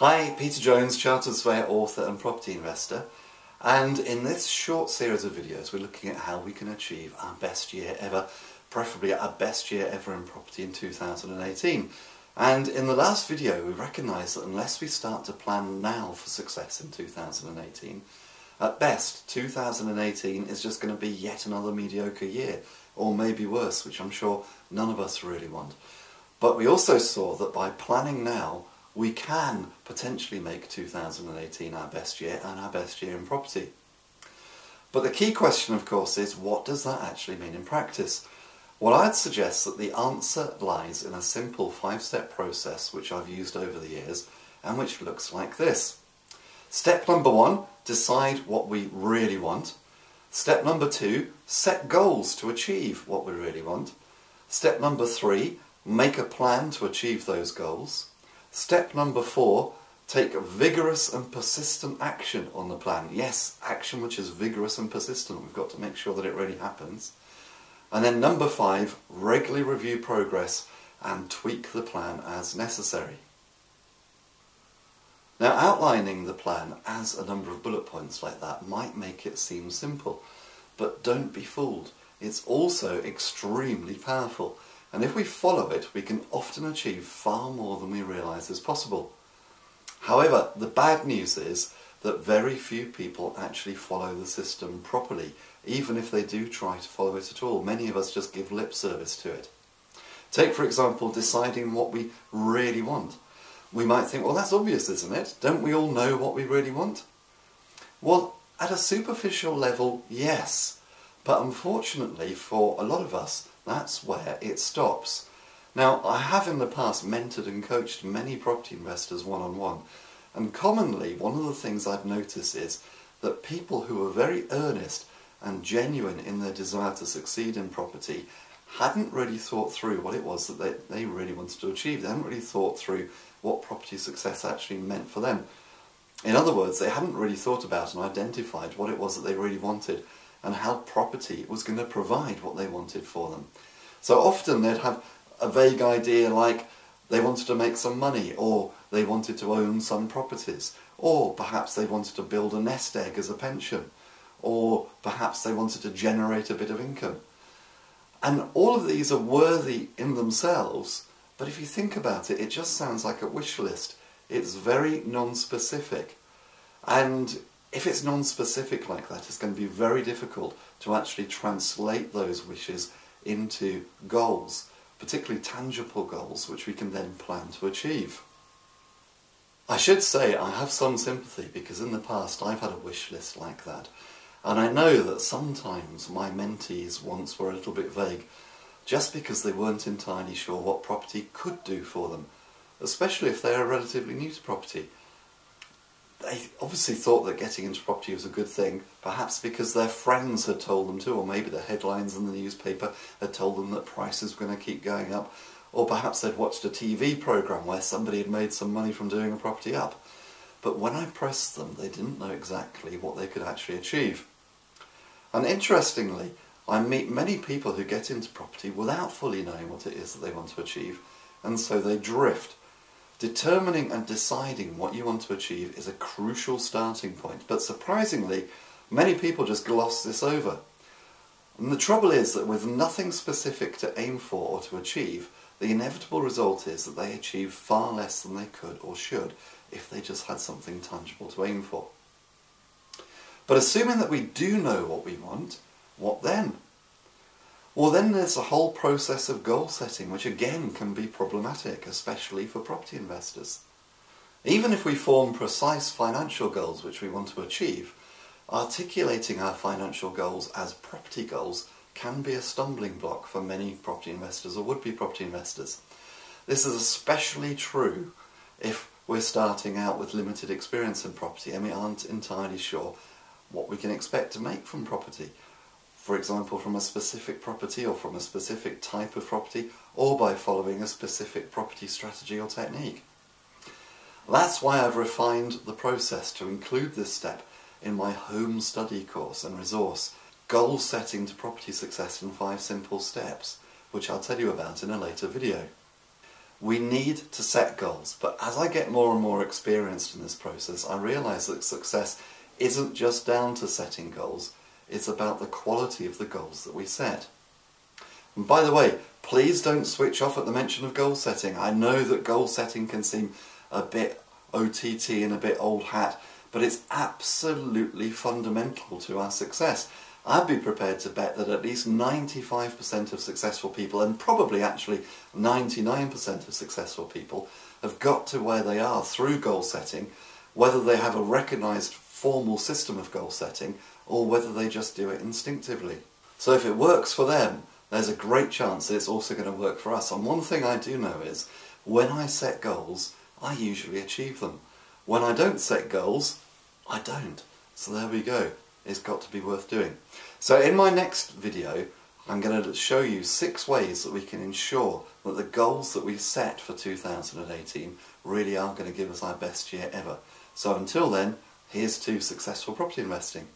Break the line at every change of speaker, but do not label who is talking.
Hi, Peter Jones, Chartered Surveyor, author and property investor. And in this short series of videos, we're looking at how we can achieve our best year ever, preferably our best year ever in property in 2018. And in the last video, we recognised that unless we start to plan now for success in 2018, at best, 2018 is just going to be yet another mediocre year, or maybe worse, which I'm sure none of us really want. But we also saw that by planning now, we can potentially make 2018 our best year and our best year in property. But the key question, of course, is what does that actually mean in practice? Well, I'd suggest that the answer lies in a simple five-step process which I've used over the years and which looks like this. Step number one, decide what we really want. Step number two, set goals to achieve what we really want. Step number three, make a plan to achieve those goals. Step number four, take vigorous and persistent action on the plan. Yes, action which is vigorous and persistent. We've got to make sure that it really happens. And then number five, regularly review progress and tweak the plan as necessary. Now outlining the plan as a number of bullet points like that might make it seem simple, but don't be fooled. It's also extremely powerful and if we follow it, we can often achieve far more than we realise is possible. However, the bad news is that very few people actually follow the system properly, even if they do try to follow it at all. Many of us just give lip service to it. Take, for example, deciding what we really want. We might think, well, that's obvious, isn't it? Don't we all know what we really want? Well, at a superficial level, yes. But unfortunately, for a lot of us, that's where it stops. Now, I have in the past mentored and coached many property investors one-on-one, -on -one, and commonly one of the things I've noticed is that people who are very earnest and genuine in their desire to succeed in property hadn't really thought through what it was that they, they really wanted to achieve. They hadn't really thought through what property success actually meant for them. In other words, they hadn't really thought about and identified what it was that they really wanted and how property was going to provide what they wanted for them. So often they'd have a vague idea like they wanted to make some money or they wanted to own some properties or perhaps they wanted to build a nest egg as a pension or perhaps they wanted to generate a bit of income. And all of these are worthy in themselves, but if you think about it, it just sounds like a wish list. It's very non-specific. And if it's non-specific like that, it's going to be very difficult to actually translate those wishes into goals, particularly tangible goals, which we can then plan to achieve. I should say I have some sympathy because in the past I've had a wish list like that. And I know that sometimes my mentees once were a little bit vague, just because they weren't entirely sure what property could do for them, especially if they are relatively new to property they obviously thought that getting into property was a good thing, perhaps because their friends had told them to, or maybe the headlines in the newspaper had told them that prices were going to keep going up, or perhaps they'd watched a TV programme where somebody had made some money from doing a property up. But when I pressed them, they didn't know exactly what they could actually achieve. And interestingly, I meet many people who get into property without fully knowing what it is that they want to achieve, and so they drift Determining and deciding what you want to achieve is a crucial starting point, but surprisingly, many people just gloss this over. And the trouble is that with nothing specific to aim for or to achieve, the inevitable result is that they achieve far less than they could or should if they just had something tangible to aim for. But assuming that we do know what we want, what then? Well then there's the whole process of goal setting which again can be problematic, especially for property investors. Even if we form precise financial goals which we want to achieve, articulating our financial goals as property goals can be a stumbling block for many property investors or would-be property investors. This is especially true if we're starting out with limited experience in property and we aren't entirely sure what we can expect to make from property for example from a specific property or from a specific type of property or by following a specific property strategy or technique. That's why I've refined the process to include this step in my home study course and resource, Goal Setting to Property Success in 5 Simple Steps, which I'll tell you about in a later video. We need to set goals, but as I get more and more experienced in this process, I realise that success isn't just down to setting goals, it's about the quality of the goals that we set. And by the way, please don't switch off at the mention of goal setting. I know that goal setting can seem a bit OTT and a bit old hat, but it's absolutely fundamental to our success. I'd be prepared to bet that at least 95% of successful people, and probably actually 99% of successful people, have got to where they are through goal setting, whether they have a recognised formal system of goal setting or whether they just do it instinctively. So if it works for them, there's a great chance that it's also going to work for us. And one thing I do know is, when I set goals, I usually achieve them. When I don't set goals, I don't. So there we go. It's got to be worth doing. So in my next video, I'm going to show you six ways that we can ensure that the goals that we set for 2018 really are going to give us our best year ever. So until then, here's to successful property investing.